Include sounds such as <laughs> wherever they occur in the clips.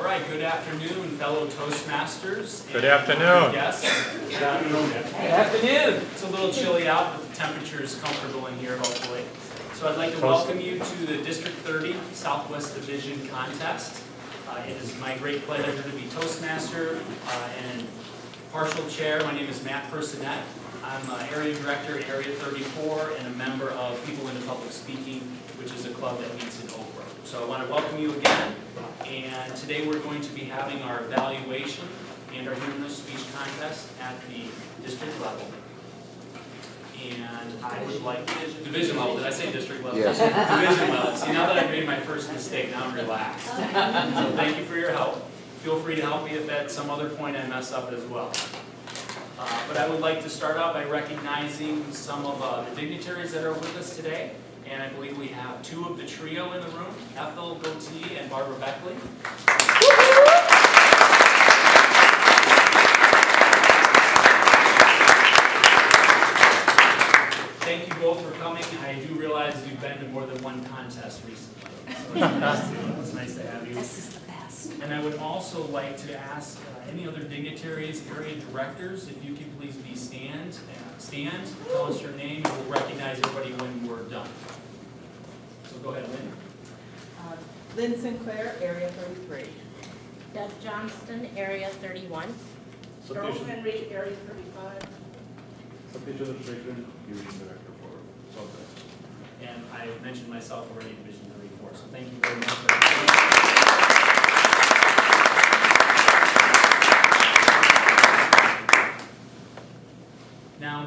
All right, good afternoon, fellow Toastmasters. Good afternoon. Yes. Good afternoon. Good afternoon. It's a little chilly out, but the temperature is comfortable in here, hopefully. So I'd like to welcome you to the District 30 Southwest Division Contest. Uh, It is my great pleasure to be Toastmaster uh, and partial chair. My name is Matt Personette. I'm uh, Area Director at Area 34 and a member of People into Public Speaking, which is a club that meets in Oak Brook. So I want to welcome you again. And today we're going to be having our evaluation and our humorous speech contest at the district level. And I would like, division level, did I say district level? Yes. Division level. See, now that I've made my first mistake, now I'm relaxed. <laughs> So thank you for your help. Feel free to help me if at some other point I mess up as well. Uh, But I would like to start out by recognizing some of uh, the dignitaries that are with us today. And I believe we have two of the trio in the room, Ethel Goatee and Barbara Beckley. Thank you both for coming. I do realize you've been to more than one contest recently. So it's nice to- It's nice to have you. This is the best. And I would also like to ask uh, any other dignitaries, area directors, if you could please be stand, uh, stand, tell us your name, and we'll recognize everybody when we're done. So go ahead, Lynn. Uh, Lynn Sinclair, Area 33. Doug Johnston, Area 31. Charles Henry, Area 35. Subdivision Strickland, Division Director for Southwest. And I mentioned myself already, Division 34, so thank you very much. for Now,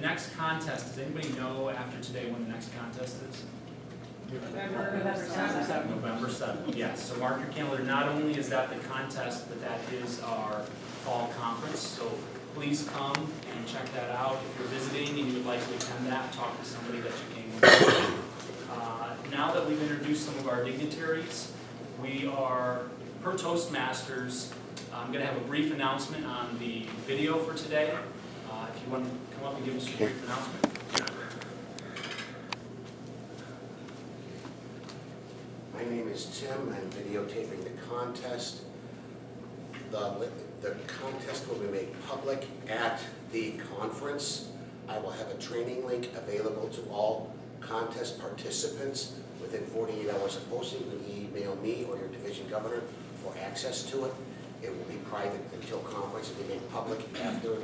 next, the next contest, does anybody know after today when the next contest is? November November 7th, yes. So mark your calendar. Not only is that the contest, but that is our fall conference. So please come and check that out. If you're visiting and you would like to attend that, talk to somebody that you came with. Uh, Now that we've introduced some of our dignitaries, we are, per Toastmasters, I'm going to have a brief announcement on the video for today. Uh, If you want to come up and give us a brief announcement. My name is Tim, I'm videotaping the contest. The, the contest will be made public at the conference. I will have a training link available to all contest participants within 48 hours of posting. You can email me or your division governor for access to it. It will be private until conference, will be made public after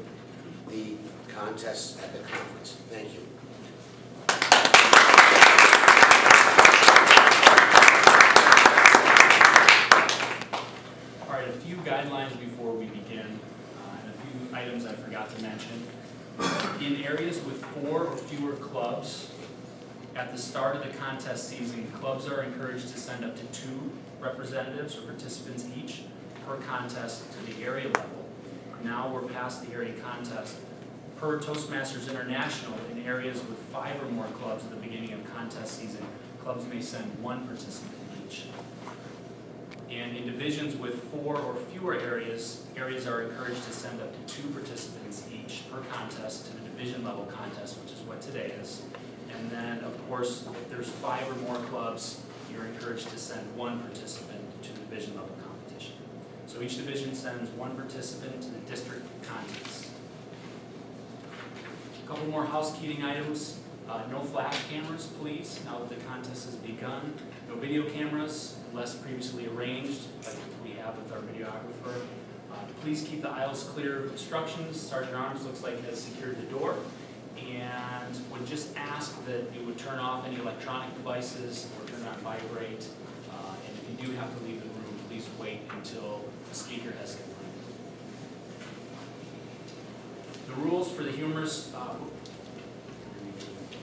the contests at the conference. Thank you. All right, a few guidelines before we begin, uh, and a few items I forgot to mention. In areas with four or fewer clubs, at the start of the contest season, clubs are encouraged to send up to two representatives or participants each per contest to the area level. Now we're past the area contest. Per Toastmasters International, in areas with five or more clubs at the beginning of contest season, clubs may send one participant each. And in divisions with four or fewer areas, areas are encouraged to send up to two participants each per contest to the division level contest, which is what today is. And then, of course, if there's five or more clubs, you're encouraged to send one participant to the division level competition. So each division sends one participant to the district contest. A Couple more housekeeping items. Uh, No flash cameras, please, now that the contest has begun. No video cameras unless previously arranged, like we have with our videographer. Uh, Please keep the aisles clear of obstructions. Sergeant Arms looks like has secured the door. And would just ask that you would turn off any electronic devices or turn on vibrate. Uh, And if you do have to leave the room, please wait until the speaker has concluded. The rules for the humorous, uh,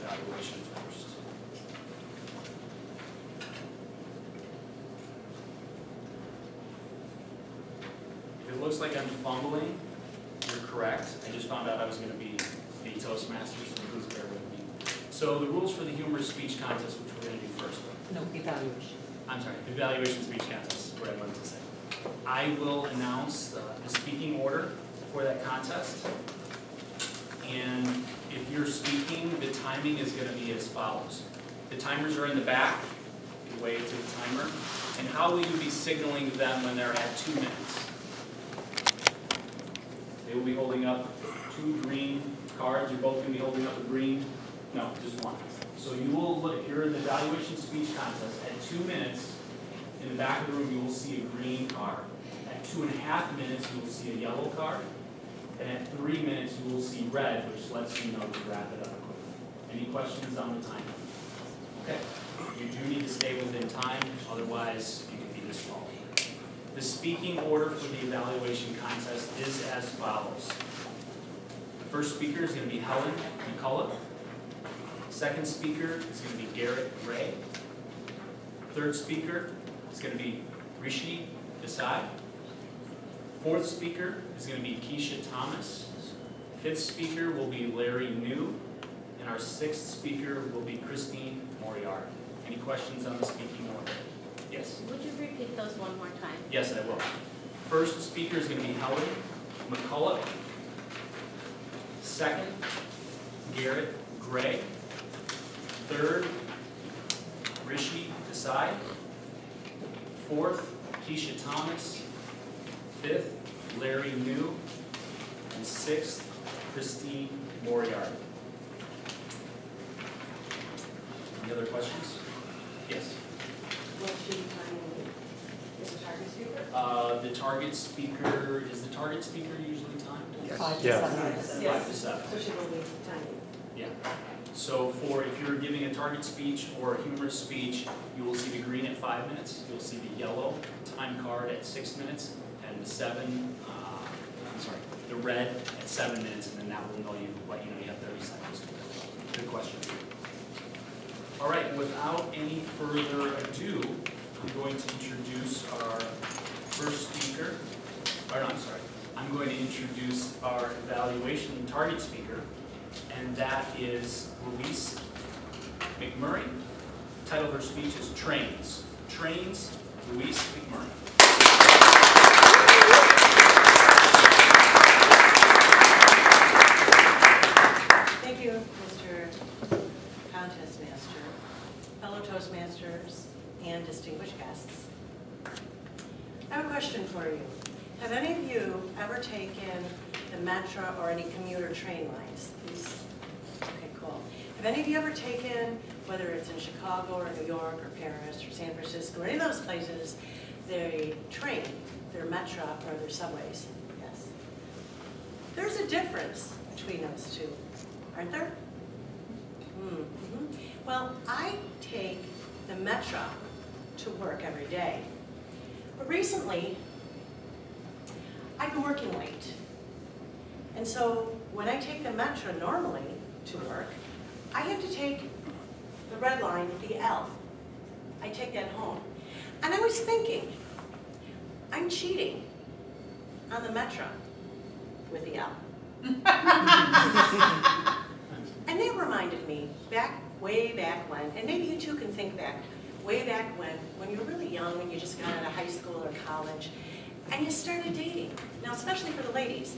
evaluation first. If it looks like I'm fumbling, you're correct. I just found out I was gonna be the Toastmasters, so please bear with me. So the rules for the humorous speech contest, which we're gonna do first. No, evaluation. I'm sorry, evaluation speech contest, is what I wanted to say. I will announce the, the speaking order for that contest. And if you're speaking, the timing is gonna be as follows. The timers are in the back. way to the timer. And how will you be signaling them when they're at two minutes? They will be holding up two green cards, you're both gonna be holding up a green, no, just one. So you will, look. if you're in the evaluation speech contest, at two minutes, in the back of the room, you will see a green card. At two and a half minutes, you will see a yellow card. And at three minutes, you will see red, which lets you know to wrap it up quickly. Any questions on the timer? Okay, you do need to stay within time, otherwise you could be disqualified. The speaking order for the evaluation contest is as follows. The first speaker is gonna be Helen McCullough. Second speaker is gonna be Garrett Gray. Third speaker is gonna be Rishi Desai. Fourth speaker is gonna be Keisha Thomas. Fifth speaker will be Larry New. And our sixth speaker will be Christine Moriarty. Any questions on the speaking order? Yes? Would you repeat those one more time? Yes, I will. First speaker is gonna be Helen McCullough. Second, Garrett Gray. Third, Rishi Desai. Fourth, Keisha Thomas. Fifth, Larry New. And sixth, Christine Moriarty. Any other questions? Yes. What should time is the target speaker? Uh, the target speaker, is the target speaker usually timed? Yes. Five to Yeah. seven minutes. Five to seven, So she will be timing. So for, if you're giving a target speech or a humorous speech, you will see the green at five minutes, you'll see the yellow time card at six minutes, and the seven, uh, I'm sorry, the red at seven minutes, and then that will know you, let you know you have thirty seconds. Good question. All right, without any further ado, I'm going to introduce our first speaker, or no, I'm sorry, I'm going to introduce our evaluation target speaker, and that is Louise McMurray. Title of her speech is Trains. Trains, Louise McMurray. Thank you, Mr. Contest Master, fellow Toastmasters, and distinguished guests. I have a question for you. Have any of you ever taken the Metro or any commuter train lines? Okay, cool. Have any of you ever taken, whether it's in Chicago or New York or Paris or San Francisco, or any of those places, they train, their Metro or their subways? Yes. There's a difference between those two, aren't there? Hmm, mhm. Well, I take the Metro to work every day. But recently, I've been working late. And so when I take the metro normally to work, I have to take the red line, the L. I take that home. And I was thinking, I'm cheating on the metro with the L. <laughs> And that reminded me, back, way back when, and maybe you too can think back, way back when, when you were really young and you just got out of high school or college, and you started dating. Now, especially for the ladies,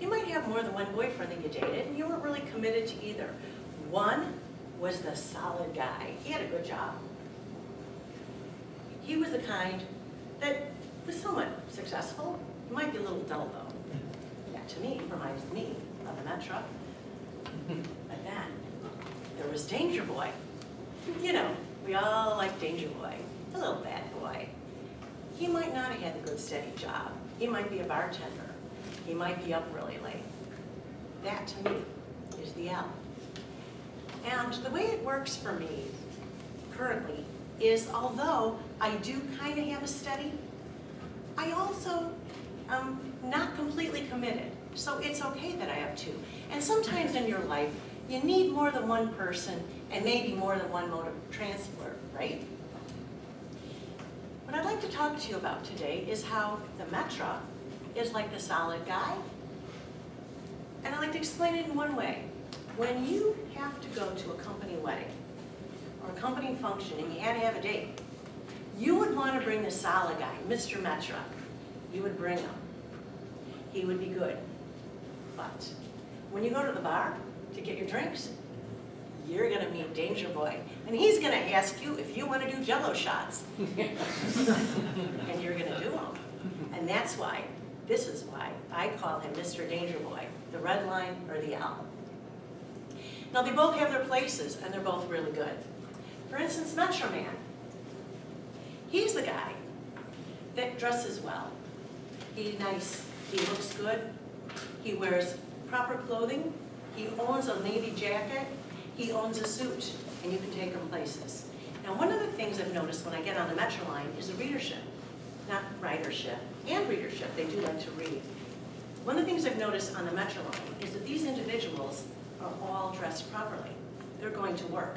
you might have more than one boyfriend that you dated, and you weren't really committed to either. One was the solid guy. He had a good job. He was the kind that was somewhat successful. He might be a little dull, though. That, to me, reminds me of the Metro. But then, there was Danger Boy. You know, we all like Danger Boy, a little bad boy. He might not have had a good steady job. He might be a bartender. He might be up really late. That, to me, is the L. And the way it works for me currently is although I do kind of have a steady, I also am not completely committed. So it's okay that I have two. And sometimes in your life, you need more than one person and maybe more than one mode of transport, right? What I'd like to talk to you about today is how the Metra is like the solid guy. And I'd like to explain it in one way. When you have to go to a company wedding or a company function and you had to have a date, you would want to bring the solid guy, Mr. Metra. You would bring him. He would be good. But when you go to the bar to get your drinks, you're gonna meet Danger Boy, and he's gonna ask you if you wanna do jello shots. <laughs> And you're gonna do them. And that's why, this is why, I call him Mr. Danger Boy, the red line or the owl. Now, they both have their places, and they're both really good. For instance, Metro Man. He's the guy that dresses well. He's nice, he looks good, he wears proper clothing, he owns a navy jacket, he owns a suit, and you can take him places. Now, one of the things I've noticed when I get on the Metro line is the readership, not ridership, and readership, they do like to read. One of the things I've noticed on the Metro line is that these individuals are all dressed properly. They're going to work.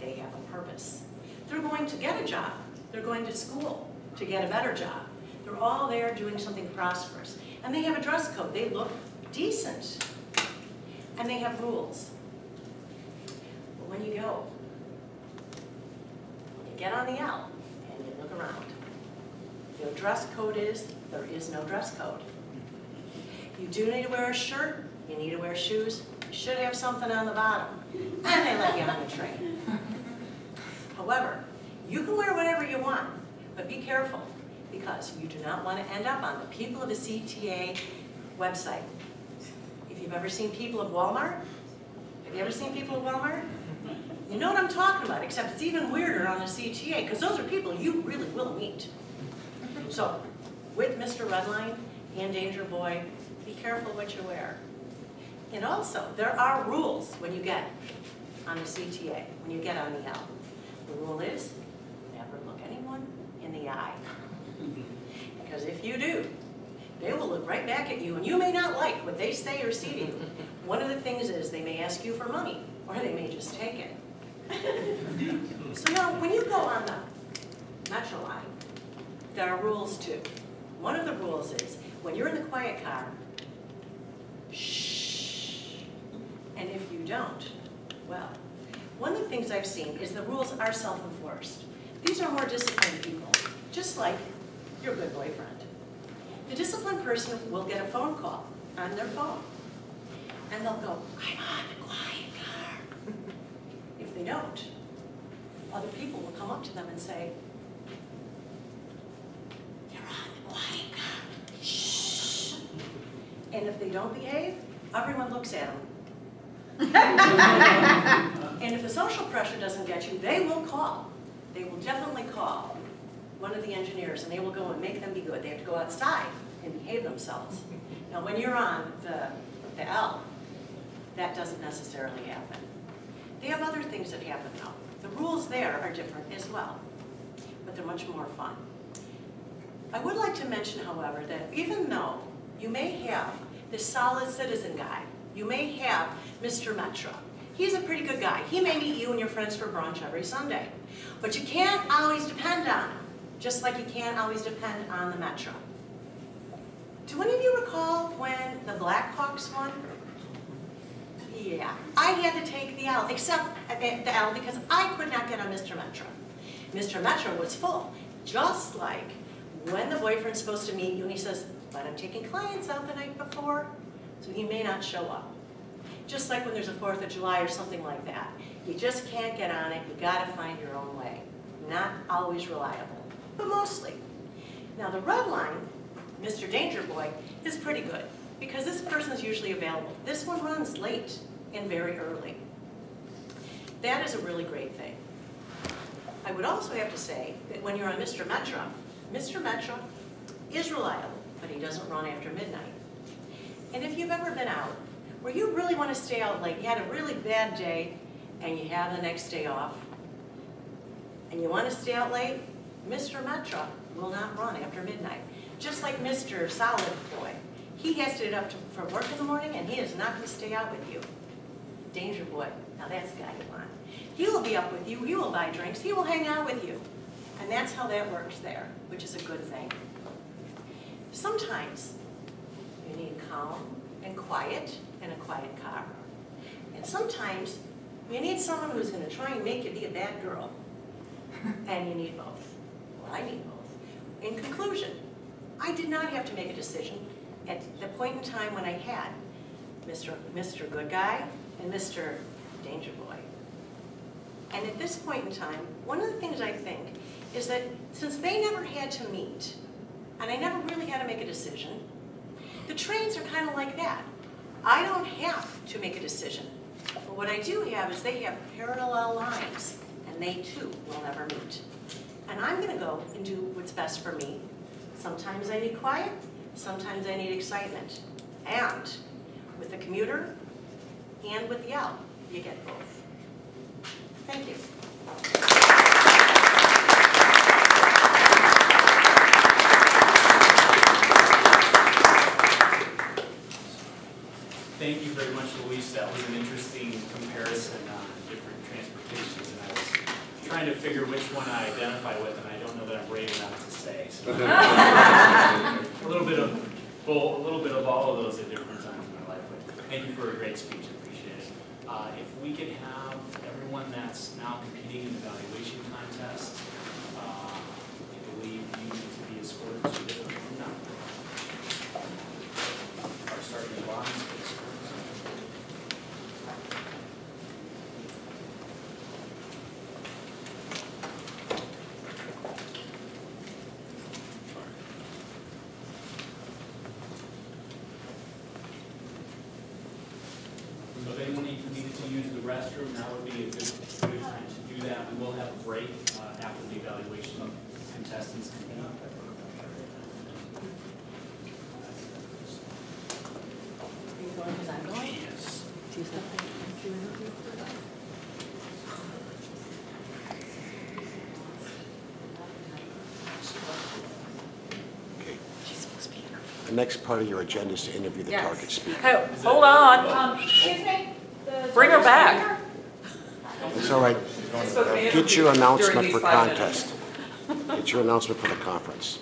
They have a purpose. They're going to get a job. They're going to school to get a better job. They're all there doing something prosperous. And they have a dress code. They look decent. And they have rules. When you go, when you get on the L and you look around, your dress code is, there is no dress code. You do need to wear a shirt, you need to wear shoes, you should have something on the bottom, and they let you on the train. However, you can wear whatever you want, but be careful, because you do not want to end up on the People of the CTA website. If you've ever seen People of Walmart, have you ever seen People of Walmart? You know what I'm talking about, except it's even weirder on the CTA, because those are people you really will meet. So, with Mr. Redline and Danger Boy, be careful what you wear. And also, there are rules when you get on the CTA, when you get on the L. The rule is, never look anyone in the eye. Because if you do, they will look right back at you, and you may not like what they say or see to you. One of the things is, they may ask you for money, or they may just take it. So now, when you go on the Metro line, there are rules too. One of the rules is, when you're in the quiet car, shh. And if you don't, well, one of the things I've seen is the rules are self-enforced. These are more disciplined people, just like your good boyfriend. The disciplined person will get a phone call on their phone, and they'll go, I'm on the quiet they don't, other people will come up to them and say, you're on the quiet car. Shh. And if they don't behave, everyone looks at them. <laughs> And if the social pressure doesn't get you, they will call. They will definitely call one of the engineers and they will go and make them be good. They have to go outside and behave themselves. Now, when you're on the, the L, that doesn't necessarily happen. They have other things that happen though. The rules there are different as well, but they're much more fun. I would like to mention, however, that even though you may have this solid citizen guy, you may have Mr. Metro, he's a pretty good guy. He may meet you and your friends for brunch every Sunday, but you can't always depend on him, just like you can't always depend on the Metro. Do any of you recall when the Blackhawks won? Yeah, I had to take the L, except the L because I could not get on Mr. Metro. Mr. Metro was full, just like when the boyfriend's supposed to meet you and he says, but I'm taking clients out the night before, so he may not show up. Just like when there's a Fourth of July or something like that. You just can't get on it, you gotta find your own way. Not always reliable, but mostly. Now the red line, Mr. Danger Boy, is pretty good because this person is usually available. This one runs late and very early. That is a really great thing. I would also have to say that when you're on Mr. Metro, Mr. Metro is reliable, but he doesn't run after midnight. And if you've ever been out where you really want to stay out late, you had a really bad day and you have the next day off, and you want to stay out late, Mr. Metro will not run after midnight. Just like Mr. Solid Boy. He has to get up to, for work in the morning and he is not going to stay out with you. Danger Boy, now that's the guy you want. He will be up with you, he will buy drinks, he will hang out with you. And that's how that works there, which is a good thing. Sometimes you need calm and quiet and a quiet car. And sometimes you need someone who's going to try and make you be a bad girl. <laughs> And you need both. Well, I need both. In conclusion, I did not have to make a decision at the point in time when I had Mr. Mr. Good Guy and Mr. Danger Boy. And at this point in time, one of the things I think is that since they never had to meet, and I never really had to make a decision, the trains are kind of like that. I don't have to make a decision. But what I do have is they have parallel lines, and they too will never meet. And I'm gonna go and do what's best for me. Sometimes I need quiet, sometimes I need excitement. And with the commuter and with the L, you get both. Thank you. Thank you very much, Louise. That was an interesting comparison on different transportations. And I was trying to figure which one I identify with, and I don't know that I'm brave enough to say. So A little bit of, well, a little bit of all of those at different times in my life. But thank you for a great speech. I appreciate it. Uh, If we could have everyone that's now competing in the evaluation contest, uh, I believe you need to be escorted to a different room now. Or starting in bronze, please. So if anyone needs- needed to use the restroom, now would be a good, good time to do that. We will have a break uh, after the evaluation contestants compete. Are you going because I'm going? Yes. The next part of your agenda is to interview the Yes. target speaker. Hey, hold on. Um, excuse me? the- Bring her back. It's all right. You're supposed to be Get your announcement for these five minutes. contest. Get your announcement for the conference.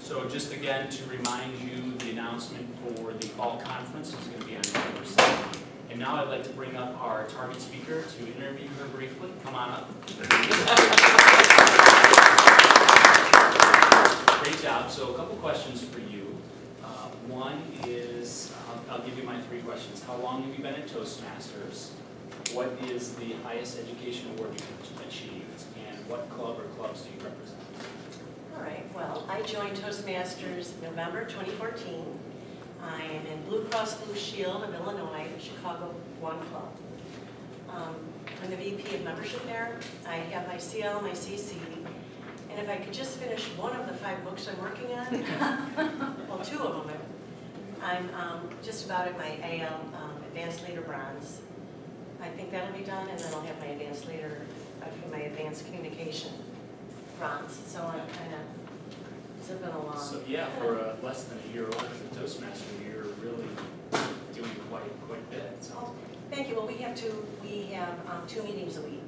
So just again, to remind you, the announcement for the fall conference is going to be on November 2nd. And now I'd like to bring up our target speaker to interview her briefly. Come on up. <laughs> Great job. So a couple questions for you. Uh, One is, I'll- I'll give you my three questions. How long have you been at Toastmasters? What is the highest education award you've achieved? And what club or clubs do you represent? All right, well, I joined Toastmasters November 2014. I am in Blue Cross Blue Shield of Illinois, Chicago One Club. Um, I'm the VP of membership there. I have my CL, my CC, and if I could just finish one of the five books I'm working on, <laughs> well, two of them, I'm um, just about at my AL um, Advanced Leader Bronze. I think that'll be done, and then I'll have my Advanced Leader, my Advanced Communication Bronze, so I'm kind of zipping along. So, yeah, for uh, less than a year old as a Toastmaster, you're really doing quite, quite a bit, so, Oh, Thank you, well, we have two, we have um, two meetings a week.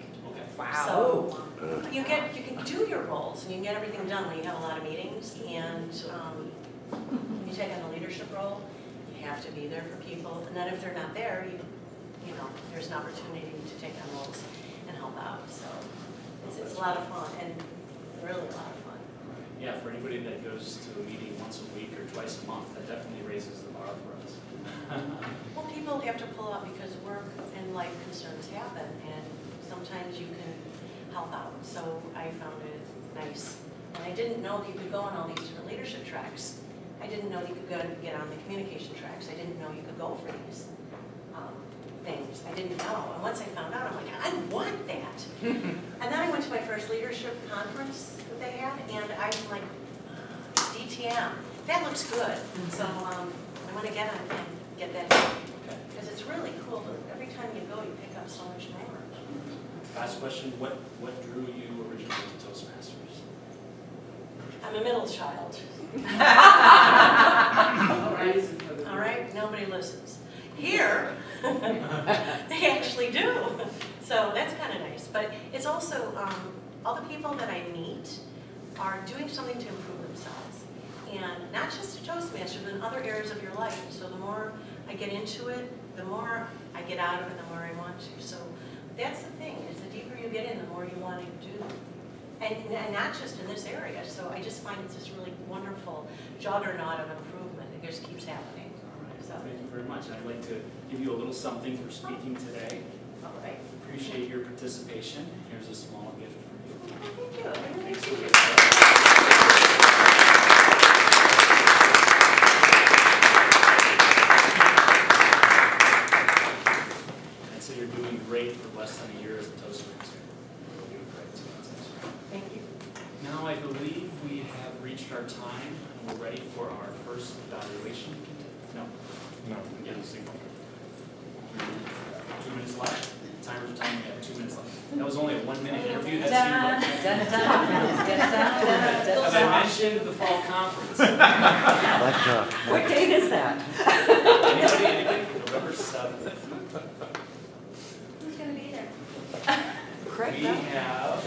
Okay. So um, you get, you can do your roles and you can get everything done when you have a lot of meetings and um, you take on the leadership role, you have to be there for people. And then if they're not there, you, you know, there's an opportunity to take on roles and help out. So it's, it's a lot of fun and really a lot of fun. Yeah, for anybody that goes to a meeting once a week or twice a month, that definitely raises the bar for us. <laughs> Well, people have to pull out because work and life concerns happen, and sometimes you can help out. So I found it nice. And I didn't know that you could go on all these different leadership tracks. I didn't know you could go and get on the communication tracks. I didn't know you could go for these um, things. I didn't know. And once I found out, I'm like, I want that. <laughs> And then I went to my first leadership conference that they had, and I'm like, DTM, that looks good. So um, I want to get on and get that, because it's really cool. Every time you go, you pick up so much more. Last question, what, what drew you originally to Toastmasters? I'm a middle child, <laughs> all right? Nobody listens. Here, <laughs> they actually do. So that's kind of nice. But it's also, um, all the people that I meet are doing something to improve themselves. And not just a Toastmaster, but in other areas of your life. So the more I get into it, the more I get out of it, the more I want to. So that's the thing, is the deeper you get in, the more you want to do. And, and not just in this area. So I just find it's this really wonderful juggernaut of improvement. It just keeps happening. All right, So, thank you very much. I'd like to give you a little something for speaking today. all right. appreciate your participation. Here's a small gift for you. Thank you. Thanks for And so you're doing great for less than a year as a Toastmaster. You're doing great, so that's excellent. Thank you. Now I believe we have reached our time and we're ready for our first evaluation. No, No. I'm getting a signal. Two minutes left. Timer's telling me we have two minutes left. That was only a one-minute interview. That seemed like. As I mentioned, the fall conference. <laughs> What date is that? Anybody, anybody? November seventh. Who's gonna be there? Craig, We no? have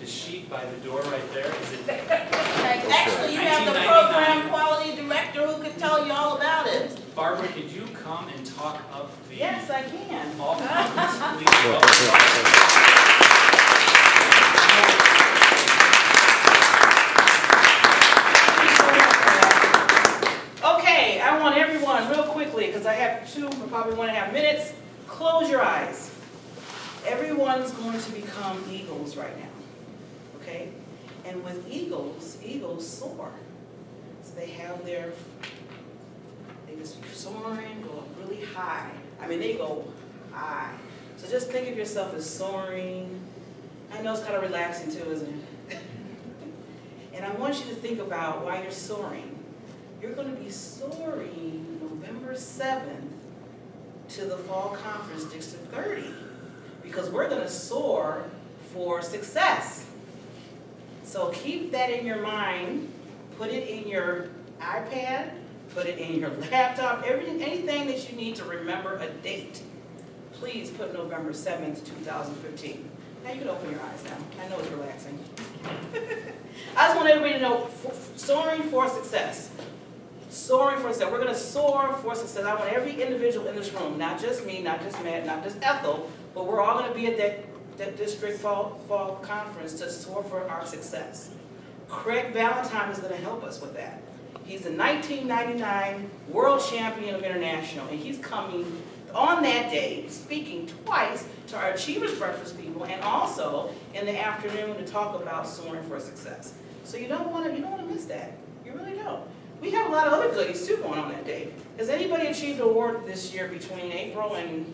the sheet by the door right there. Is it Actually, you have the program quality director who could tell you all about it. Barbara, could you come and talk up the Yes, I can. fall conference, please? Welcome. Okay, I want everyone, real quickly, because I have two, probably one and a half minutes, close your eyes. Everyone's going to become eagles right now, okay? And with eagles, eagles soar. So they have their, they just be soaring, go up really high. I mean, they go high. So just think of yourself as soaring. I know it's kind of relaxing too, isn't it? <laughs> And I want you to think about why you're soaring. You're going to be soaring November 7th to the Fall Conference District 30 because we're going to soar for success. So keep that in your mind, put it in your iPad, put it in your <laughs> laptop, everything, anything that you need to remember a date. Please put November 7th, 2015. Now you can open your eyes now. I know it's relaxing. <laughs> I just want everybody to know, soaring for success. Soaring for success. We're going to soar for success. I want every individual in this room, not just me, not just Matt, not just Ethel, but we're all going to be at that district fall, fall conference to soar for our success. Craig Valentine is going to help us with that. He's the 1999 World Champion of International, and he's coming on that day, speaking twice to our Achievers Breakfast people, and also in the afternoon to talk about soaring for success. So you don't want to, you don't want to miss that. You really don't. We have a lot of other goodies too going on that day. Has anybody achieved an award this year between April and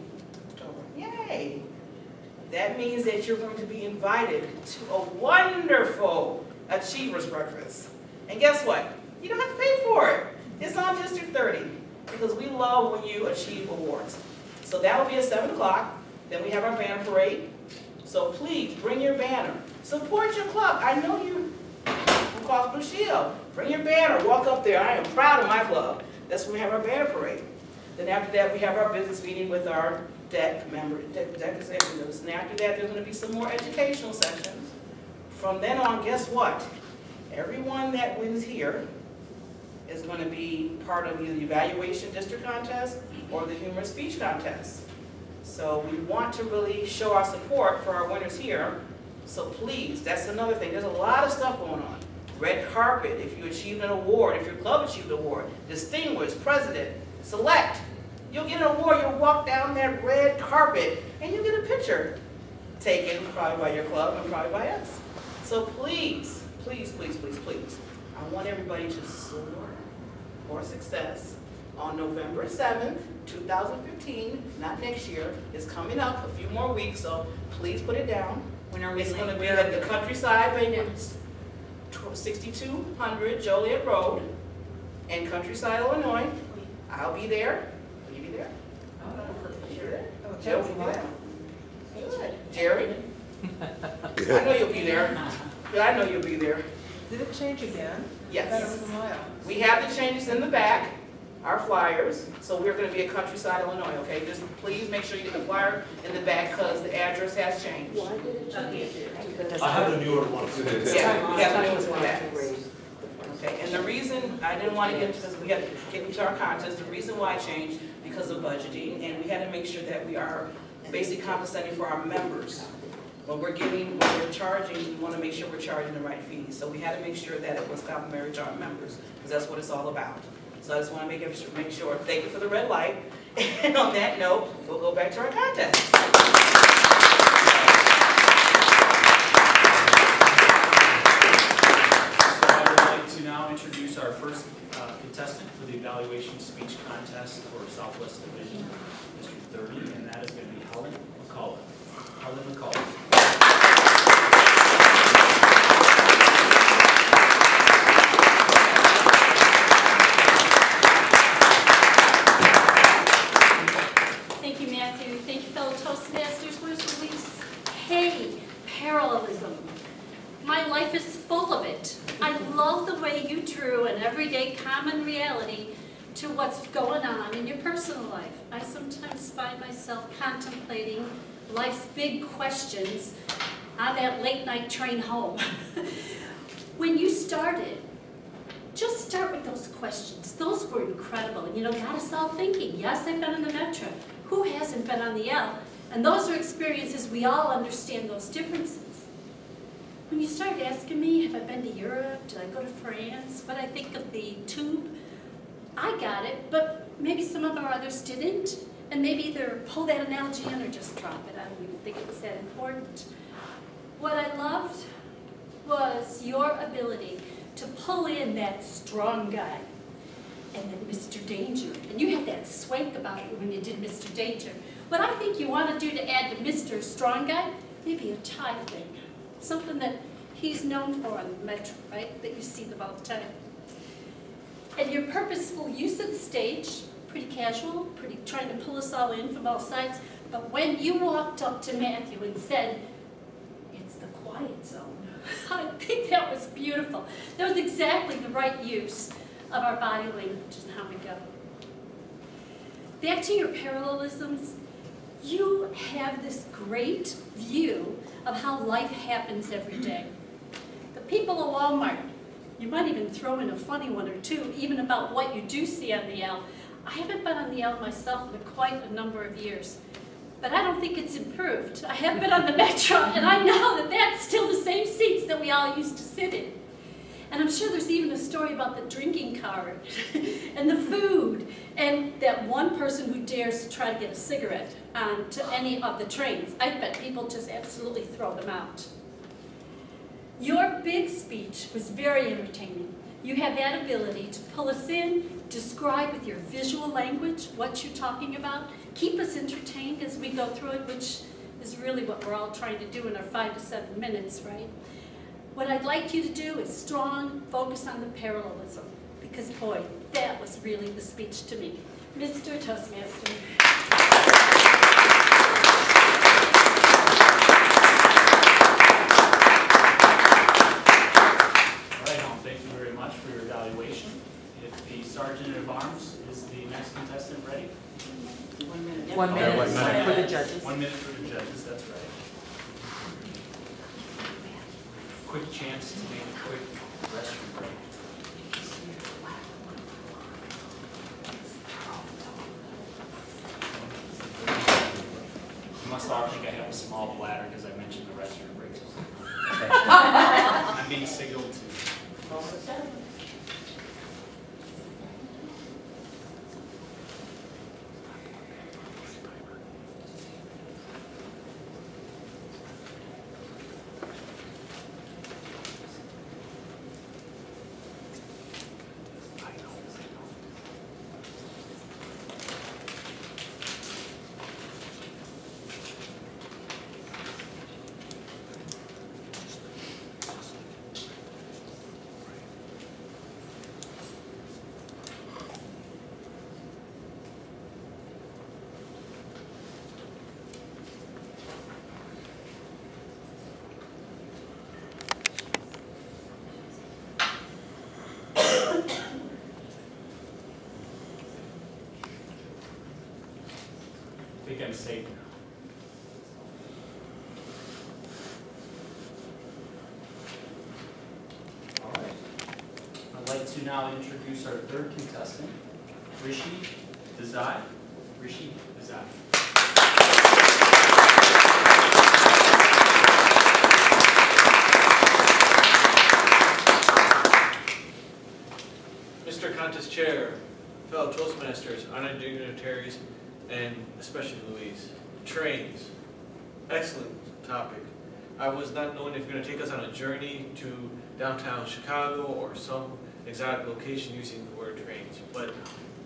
October? Yay! That means that you're going to be invited to a wonderful Achievers Breakfast. And guess what? You don't have to pay for it. It's on District 30 because we love when you achieve awards. So that will be at 7 o'clock. Then we have our banner parade. So please bring your banner. Support your club. I know you from Cross Blue Shield. Bring your banner. Walk up there. I am proud of my club. That's when we have our banner parade. Then after that, we have our business meeting with our DEC member, DEC executives. And after that, there's going to be some more educational sessions. From then on, guess what? Everyone that wins here is going to be part of either the evaluation district contest or the humorous speech contest. So we want to really show our support for our winners here. So please, that's another thing. There's a lot of stuff going on. Red carpet, if you achieved an award, if your club achieved an award, distinguished, president, select. You'll get an award, you'll walk down that red carpet and you'll get a picture taken probably by your club and probably by us. So please, please, please, please, please, I want everybody to soar for success on November 7th, 2015, not next year. It's coming up, a few more weeks, so please put it down. When are we It's gonna be at the Countryside Vineyards, 6200 Joliet Road in Countryside, Illinois. I'll be there. Will you be there? You be there? Jill, will you be there? Good. Jerry? <laughs> I know you'll be there. I know you'll be there. Did it change again? I thought it Yes. a. We have the changes in the back, our flyers, so we're gonna be at Countryside, Illinois, okay? Just please make sure you get the flyer in the back, because the address has changed. I have a newer one. Yeah, we have the newest one back. Okay, and the reason, I didn't want to get, because we had to get into our contest, the reason why I changed, because of budgeting, and we had to make sure that we are basically compensating for our members. When we're giving, when we're charging, we want to make sure we're charging the right fees, so we had to make sure that it was complimentary to our members, because that's what it's all about. So I just want to make, make sure, thank you for the red light, <laughs> and on that note, we'll go back to our contest. introduce our first uh, contestant for the evaluation speech contest for Southwest Division, District 30, and that is going to be Helen McCullough. Helen McCullough. Thank you, Matthew. Thank you, fellow Toastmasters. Where's Louise? Hey, parallelism. My life is full of it. I love the way you drew an everyday common reality to what's going on in your personal life. I sometimes find myself contemplating life's big questions on that late night train home. <laughs> when you started, just start with those questions. Those were incredible. You know, got us all thinking. Yes, I've been on the Metro. Who hasn't been on the L? And those are experiences we all understand those differences. When you start asking me, have I been to Europe? Did I go to France? What I think of the tube? I got it, but maybe some of our others didn't. And maybe either pull that analogy in or just drop it. I don't even think it was that important. What I loved was your ability to pull in that strong guy and then Mr. Danger. And you had that swank about you when you did Mr. Danger. What I think you want to do to add to Mr. Strong Guy, maybe a tie thing. Something that he's known for on the Metro, right? That you see them all the time. And your purposeful use of the stage, pretty casual, pretty trying to pull us all in from all sides. But when you walked up to Matthew and said, quiet zone, <laughs> I think that was beautiful. That was exactly the right use of our body language and how we go. Back to your parallelisms, you have this great view of how life happens every day. The people of Walmart, you might even throw in a funny one or two, even about what you do see on the L. I haven't been on the L myself for quite a number of years, but I don't think it's improved. I have been on the Metro, and I know that that's still the same seats that we all used to sit in. And I'm sure there's even a story about the drinking card <laughs> and the food and that one person who dares to try to get a cigarette on to any of the trains. I bet people just absolutely throw them out. Your big speech was very entertaining. You have that ability to pull us in, describe with your visual language what you're talking about, keep us entertained as we go through it, which is really what we're all trying to do in our five to seven minutes, right? What I'd like you to do is strong focus on the parallelism, because boy, that was really the speech to me. Mr. Toastmaster. All right, Helen, thank you very much for your evaluation. If the Sergeant at Arms is the next contestant ready? One minute. One minute one minute. for the judges. One minute for the judges, that's right. Quick chance to make a quick restroom break. You must all think I have a small bladder because I mentioned the restroom breaks. <laughs> I'm being signaled to. All right. I'd like to now introduce our third contestant, Rishi Desai. Rishi Desai. Mr. Contest Chair, fellow Toastmasters, honored dignitaries, and especially Louise. Trains, excellent topic. I was not knowing if you're gonna take us on a journey to downtown Chicago or some exotic location using the word trains, but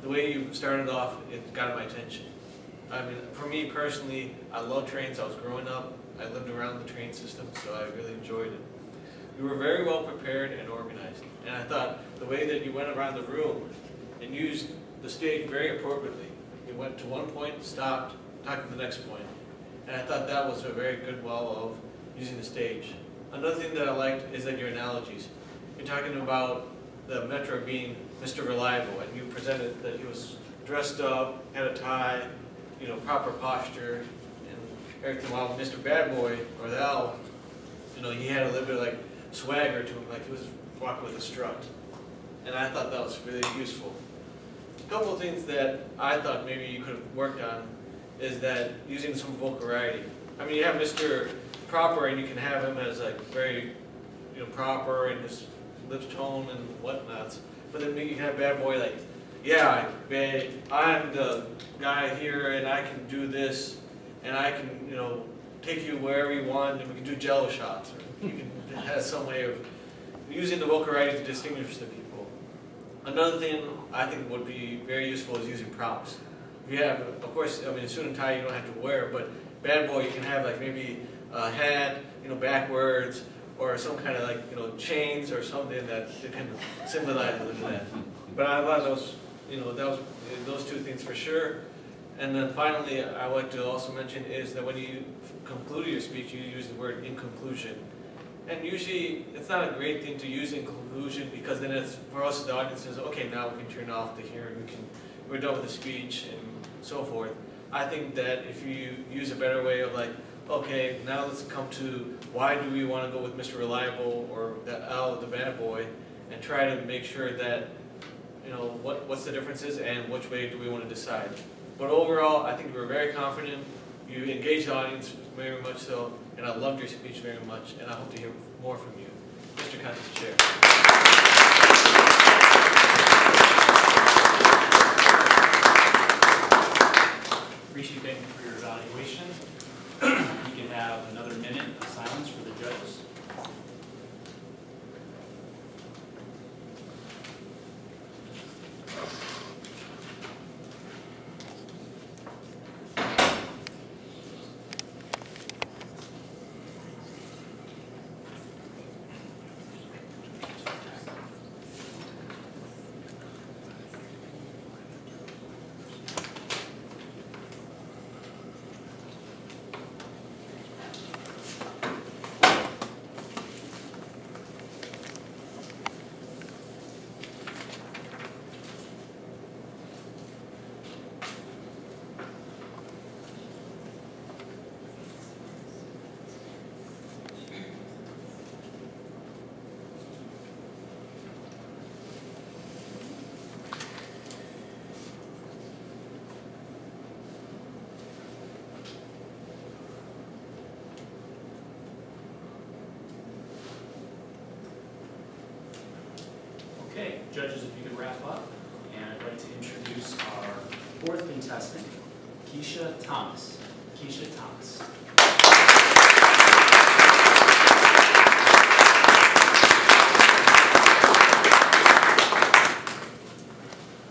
the way you started off, it got my attention. I mean, for me personally, I love trains. I was growing up. I lived around the train system, so I really enjoyed it. You were very well prepared and organized, and I thought the way that you went around the room and used the stage very appropriately. You went to one point, stopped, talked to the next point, and I thought that was a very good well of using the stage. Another thing that I liked is that your analogies. You're talking about the Metra being Mr. Reliable, and you presented that he was dressed up, had a tie, you know, proper posture, and everything. While Mr. Bad Boy, or the L, you know, he had a little bit of like swagger to him, like he was walking with a strut. And I thought that was really useful. Couple of things that I thought maybe you could have worked on is that using some vocal variety. I mean, you have Mr. Proper, and you can have him as like very, you know, proper and his lips tone and whatnots. But then you can have Bad Boy like, yeah, ba- I'm the guy here, and I can do this, and I can, you know, take you wherever you want, and we can do Jello shots, or you can have some way of using the vocal variety to distinguish the people. Another thing I think would be very useful is using props. You have, of course, I mean, a suit and tie you don't have to wear, but bad boy you can have like maybe a hat, you know, backwards, or some kind of like, you know, chains or something that that can symbolize that. But I thought those, you know, that was, those two things for sure. And then finally, I would like to also mention is that when you conclude your speech, you use the word in conclusion. And usually, it's not a great thing to use in conclusion because then it's, for us, the audience says, okay, now we can turn off the hearing, we can, we're done with the speech and so forth. I think that if you use a better way of like, okay, now let's come to why do we want to go with Mr. Reliable or the L, the bad boy, and try to make sure that, you know, what, what's the differences and which way do we want to decide. But overall, I think we're very confident. You engaged the audience very much so, and I loved your speech very much, and I hope to hear more from you. Mr. Contest Chair. Rishi, thank you for your evaluation. <clears throat> You can have another minute of silence for the judges. Okay, judges, if you could wrap up, and I'd like to introduce our fourth contestant, Keisha Thomas. Keisha Thomas.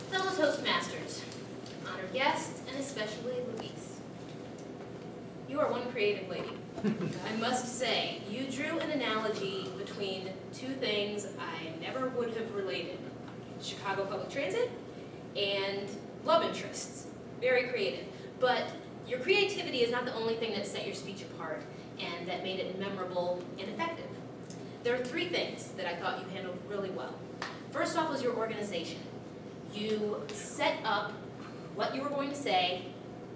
Fellow Toastmasters, honored guests, and especially Louise. You are one creative lady. I must say, you drew an analogy between two things I never would have related. Chicago Public Transit and love interests. Very creative. But your creativity is not the only thing that set your speech apart and that made it memorable and effective. There are three things that I thought you handled really well. First off was your organization. You set up what you were going to say,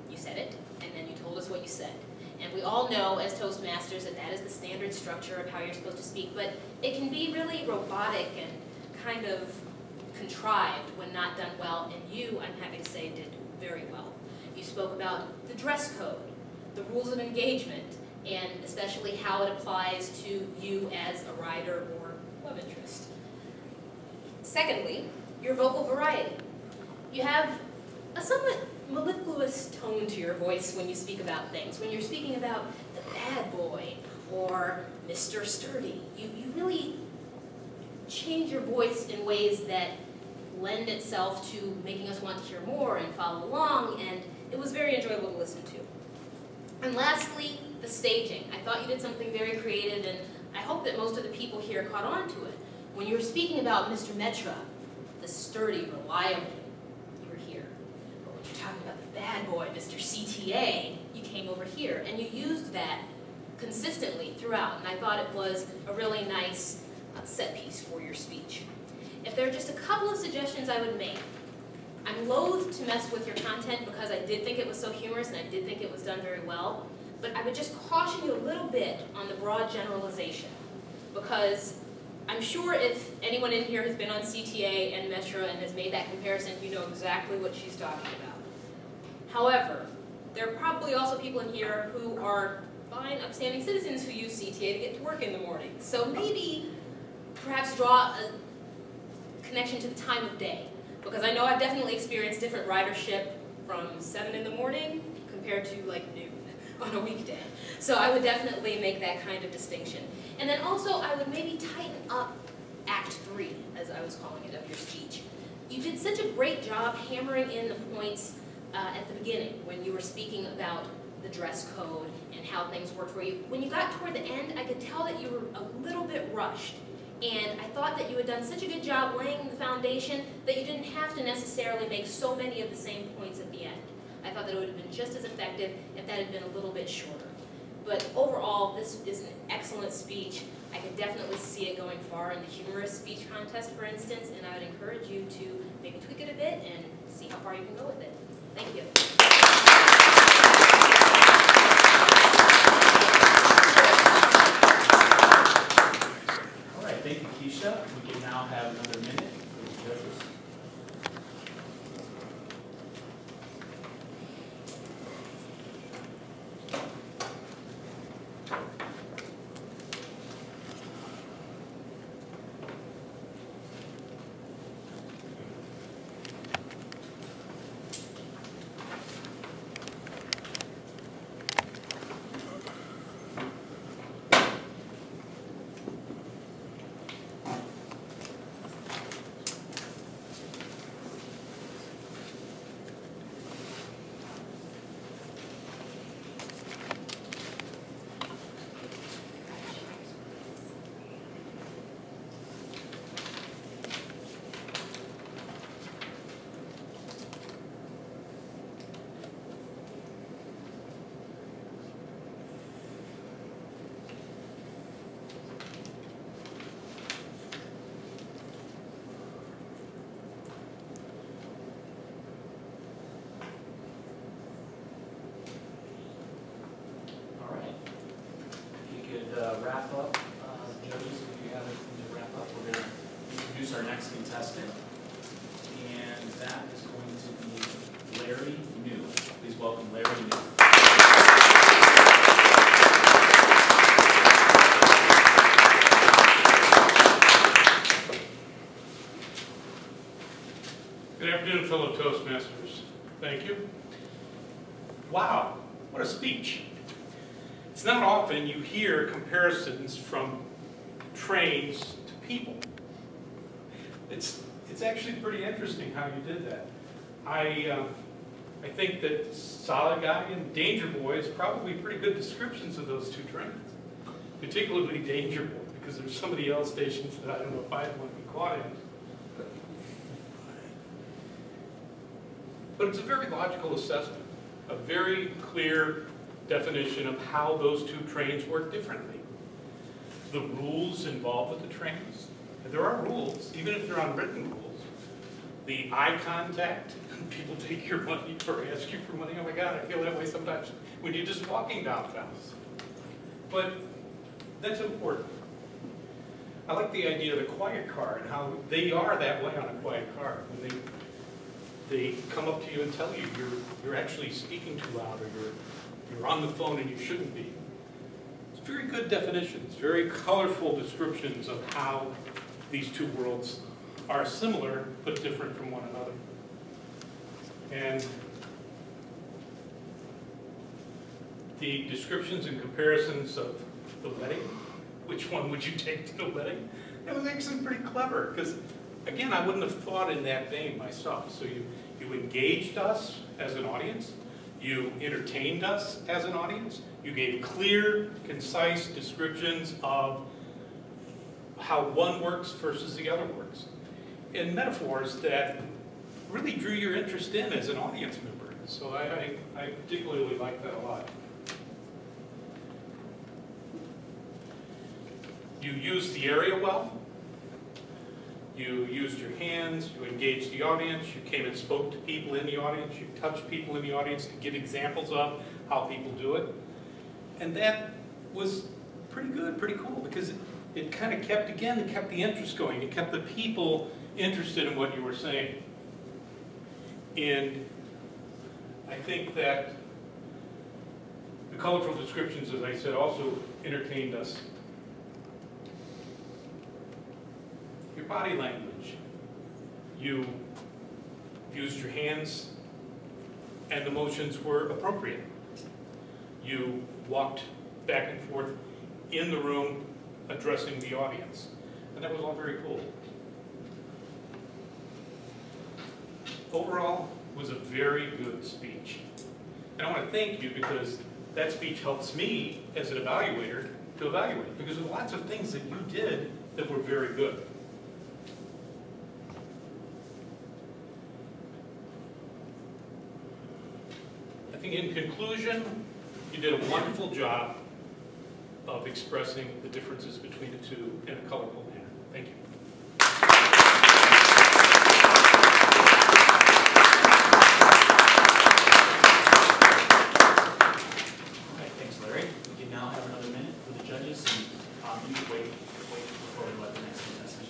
you said it, and then you told us what you said. And we all know as Toastmasters that that is the standard structure of how you're supposed to speak, but it can be really robotic and kind of contrived when not done well, and you, I'm happy to say, did very well. You spoke about the dress code, the rules of engagement, and especially how it applies to you as a rider or love interest. Secondly, your vocal variety. You have a somewhat mellifluous tone to your voice when you speak about things. When you're speaking about the bad boy or Mr. Sturdy, you, you really change your voice in ways that lend itself to making us want to hear more and follow along, and it was very enjoyable to listen to. And lastly, the staging. I thought you did something very creative, and I hope that most of the people here caught on to it. When you were speaking about Mr. Metra, the sturdy, reliable, you were here. But when you're talking about the bad boy, Mr. CTA, you came over here, and you used that consistently throughout, and I thought it was a really nice uh, set piece for your speech. If there are just a couple of suggestions I would make, I'm loath to mess with your content because I did think it was so humorous and I did think it was done very well, but I would just caution you a little bit on the broad generalization because I'm sure if anyone in here has been on CTA and Metra and has made that comparison, you know exactly what she's talking about. However, there are probably also people in here who are fine, upstanding citizens who use CTA to get to work in the morning. So maybe perhaps draw a connection to the time of day. Because I know I've definitely experienced different ridership from 7 in the morning compared to like noon <laughs> on a weekday. So I would definitely make that kind of distinction. And then also I would maybe tighten up Act 3, as I was calling it, of your speech. You did such a great job hammering in the points uh, at the beginning when you were speaking about the dress code and how things worked for you. When you got toward the end, I could tell that you were a little bit rushed. And I thought that you had done such a good job laying the foundation that you didn't have to necessarily make so many of the same points at the end. I thought that it would have been just as effective if that had been a little bit shorter. But overall, this is an excellent speech. I could definitely see it going far in the humorous speech contest, for instance, and I would encourage you to maybe tweak it a bit and see how far you can go with it. Thank you. All right, thank you, Keisha. We can now have another minute for the judges. All right. If you could uh, wrap up, uh, judges, if you have anything to wrap up, we're going to introduce our next contestant. And that is going to be Larry New. Please welcome Larry New. Good afternoon, fellow Toastmasters. Thank you. Wow, what a speech. It's not often you hear comparisons from trains to people. It's, it's actually pretty interesting how you did that. I, uh, I think that Solid Guy and Danger Boy is probably pretty good descriptions of those two trains. Particularly Danger Boy, because there's some of the L stations that I don't know if I'd want to be caught in. But it's a very logical assessment, a very clear definition of how those two trains work differently. The rules involved with the trains, and there are rules, even if they're unwritten rules. The eye contact, <laughs> people take your money or ask you for money, oh my God, I feel that way sometimes when you're just walking downtown. But that's important. I like the idea of the quiet car and how they are that way on a quiet car. When they they come up to you and tell you you're, you're actually speaking too loud or you're, you're on the phone and you shouldn't be. It's very good definitions, very colorful descriptions of how these two worlds are similar but different from one another. And the descriptions and comparisons of the wedding, which one would you take to the wedding? That was actually pretty clever, because, again, I wouldn't have thought in that vein myself. So you, you engaged us as an audience, you entertained us as an audience, you gave clear, concise descriptions of how one works versus the other works. And metaphors that really drew your interest in as an audience member. So I, I, I particularly like that a lot. You used the area well. You used your hands, you engaged the audience, you came and spoke to people in the audience, you touched people in the audience to give examples of how people do it. And that was pretty good, pretty cool, because it, it kind of kept, again, it kept the interest going. It kept the people interested in what you were saying. And I think that the cultural descriptions, as I said, also entertained us. Your body language. You used your hands and the motions were appropriate. You walked back and forth in the room addressing the audience. And that was all very cool. Overall, was a very good speech. And I want to thank you because that speech helps me as an evaluator to evaluate because there were lots of things that you did that were very good. Think in conclusion, you did a wonderful job of expressing the differences between the two in a colorful manner. Thank you. Okay, thanks, Larry. We can now have another minute for the judges, and um, you can wait, wait before we let the next contestant.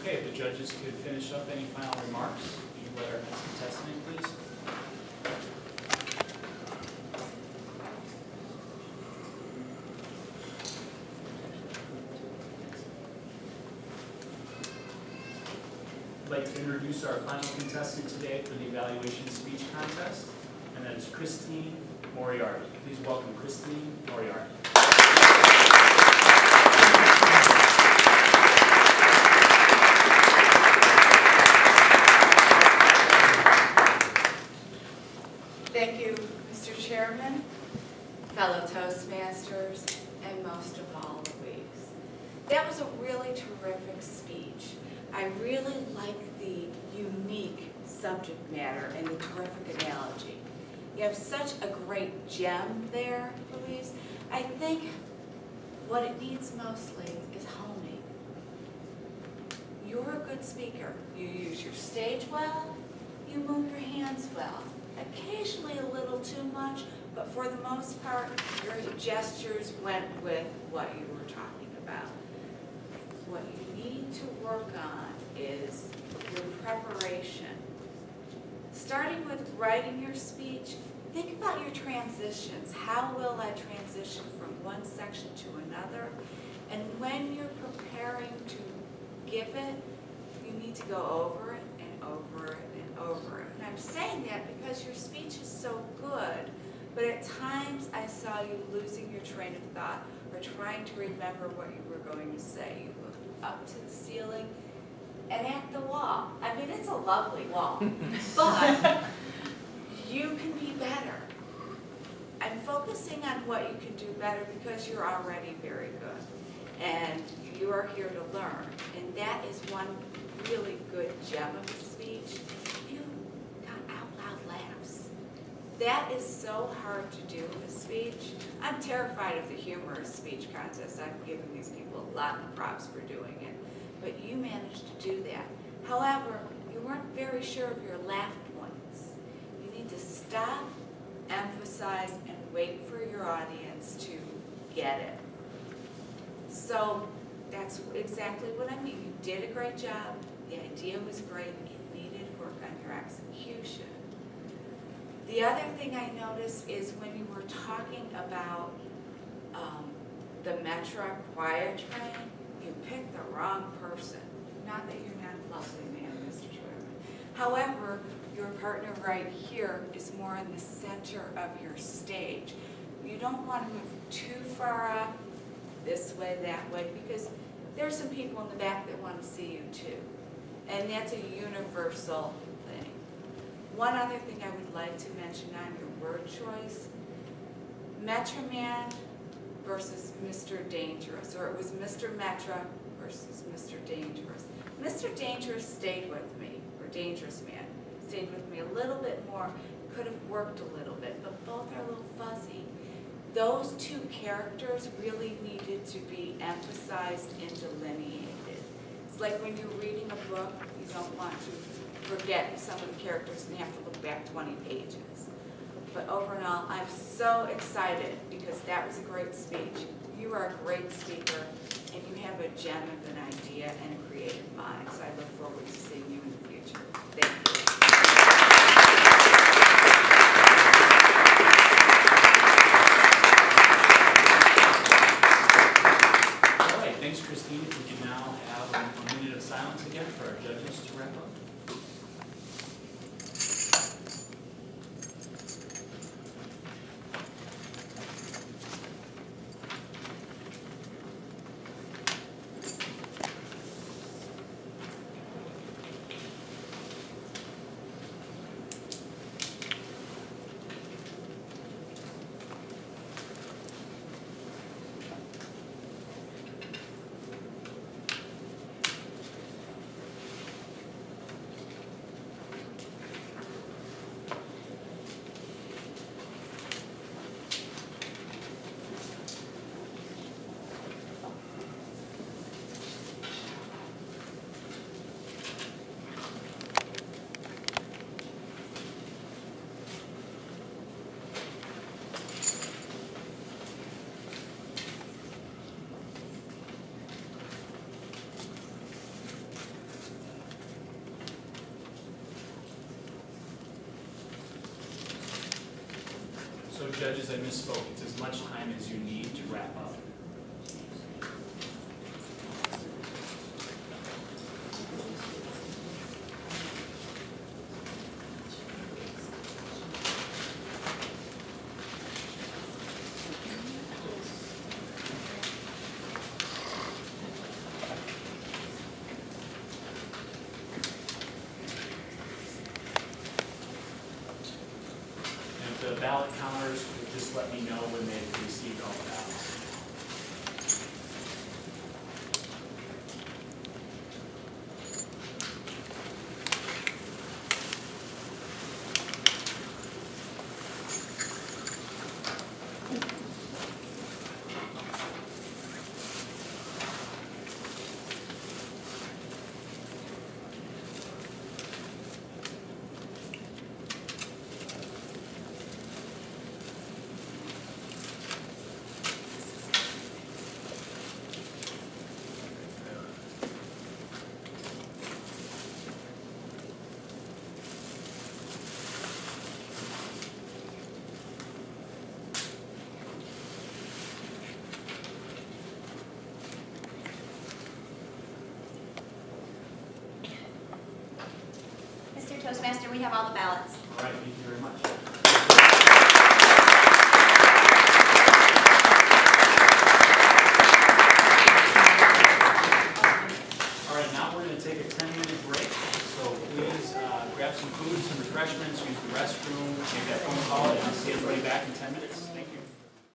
Okay, if the judges could finish up any final remarks, you let our contestant please? I'd like to introduce our final contestant today for the evaluation speech contest, and that is Christine Moriarty. Please welcome Christine Moriarty. Thank you, Mr. Chairman, fellow Toastmasters, and most of all, Louise. That was a really terrific speech. I really like the unique subject matter and the terrific analogy. You have such a great gem there, Louise. I think what it needs mostly is honing. You're a good speaker. You use your stage well, you move your hands well. Occasionally a little too much, but for the most part, your gestures went with what you were talking about. What you need to work on is your preparation. Starting with writing your speech, think about your transitions. How will I transition from one section to another? And when you're preparing to give it, you need to go over it and over it and over it. And I'm saying that because your speech is so good, but at times I saw you losing your train of thought or trying to remember what you were going to say. You looked up to the ceiling and at the wall. I mean, it's a lovely wall, <laughs> but you can be better. I'm focusing on what you can do better because you're already very good. and you are here to learn. And that is one really good gem of a speech. You got out loud laughs. That is so hard to do a speech. I'm terrified of the humorous speech contest. I've given these people a lot of props for doing it. But you managed to do that. However, you weren't very sure of your laugh points. You need to stop, emphasize, and wait for your audience to get it. So that's exactly what I mean. You did a great job. The idea was great. It needed work on your execution. The other thing I noticed is when you were talking about um, the Metra quiet train, you picked the wrong person. Not that you're not a lovely man, Mr. Chairman. However, your partner right here is more in the center of your stage. You don't want to move too far up this way, that way, because there's some people in the back that want to see you too. And that's a universal. One other thing I would like to mention on your word choice, Metroman versus Mr. Dangerous, or it was Mr. Metra versus Mr. Dangerous. Mr. Dangerous stayed with me, or Dangerous Man, stayed with me a little bit more, could have worked a little bit, but both are a little fuzzy. Those two characters really needed to be emphasized and delineated. It's like when you're reading a book, you don't want to forget some of the characters and have to look back 20 pages. But overall, I'm so excited because that was a great speech. You are a great speaker and you have a gem of an idea and a creative mind. So I look forward to seeing you in the future. Thank you. All right, thanks Christine. If we can now have a minute of silence again for our judges to wrap up. So judges, I misspoke. It's as much time as you need to wrap up. And if the ballot counters would just let me know when they've received all the ballots. Mr. Toastmaster, we have all the ballots.